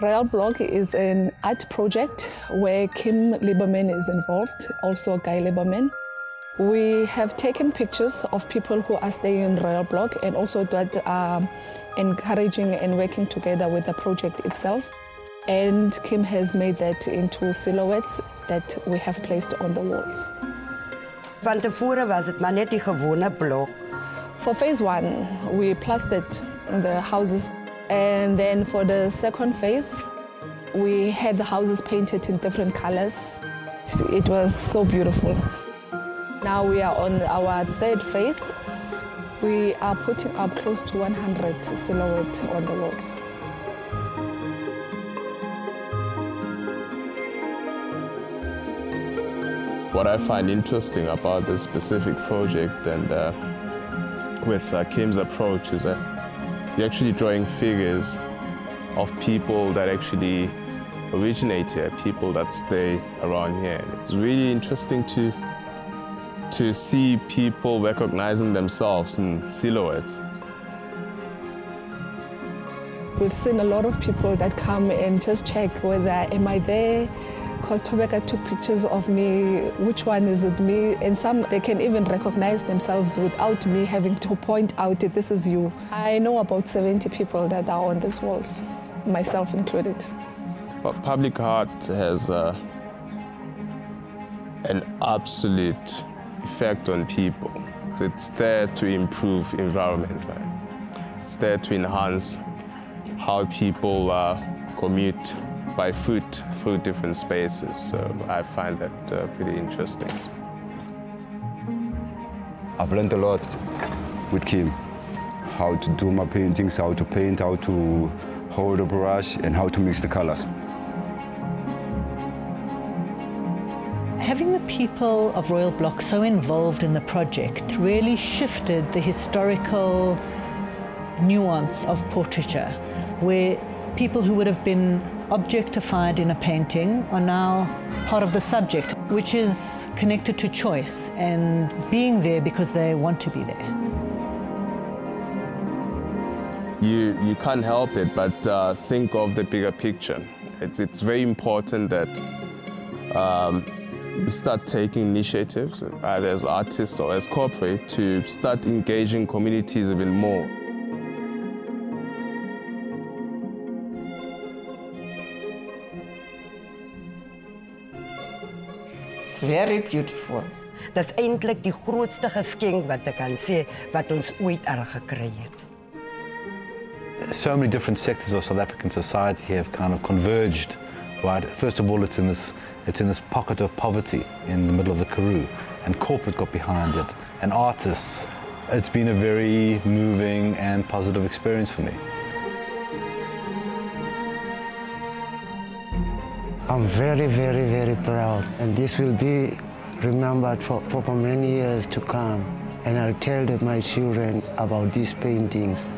Royal Block is an art project where Kim Lieberman is involved, also Guy Lieberman. We have taken pictures of people who are staying in Royal Block and also that are encouraging and working together with the project itself. And Kim has made that into silhouettes that we have placed on the walls. Van tevore was dit maar net die gewone blok. For phase one, we plastered the houses and then for the second phase, we had the houses painted in different colors. It was so beautiful. Now we are on our third phase. We are putting up close to 100 silhouettes on the walls. What I find interesting about this specific project and uh, with uh, Kim's approach is that you're actually drawing figures of people that actually originate here, people that stay around here. It's really interesting to to see people recognizing themselves in silhouettes. We've seen a lot of people that come and just check whether am I there, because Tobeka took pictures of me, which one is it me? And some, they can even recognize themselves without me having to point out that this is you. I know about 70 people that are on these walls, myself included. But public art has uh, an absolute effect on people. It's there to improve environment, right? It's there to enhance how people uh, commute by foot through different spaces. So I find that uh, pretty interesting. I've learned a lot with Kim. How to do my paintings, how to paint, how to hold a brush, and how to mix the colors. Having the people of Royal Block so involved in the project really shifted the historical nuance of portraiture, where people who would have been objectified in a painting are now part of the subject, which is connected to choice and being there because they want to be there. You, you can't help it but uh, think of the bigger picture. It's, it's very important that um, we start taking initiatives, either as artists or as corporate, to start engaging communities even more. Very beautiful. Dis eintlik die grootste geskenk wat ek kan sê wat ons ooit al gekry het. So many different sectors of South African society have kind of converged, right? First of all, it's in this it's in this pocket of poverty in the middle of the Karoo, and corporate got behind it, and artists. It's been a very moving and positive experience for me. I'm very, very, very proud. And this will be remembered for, for, many years to come. And I'll tell my children about these paintings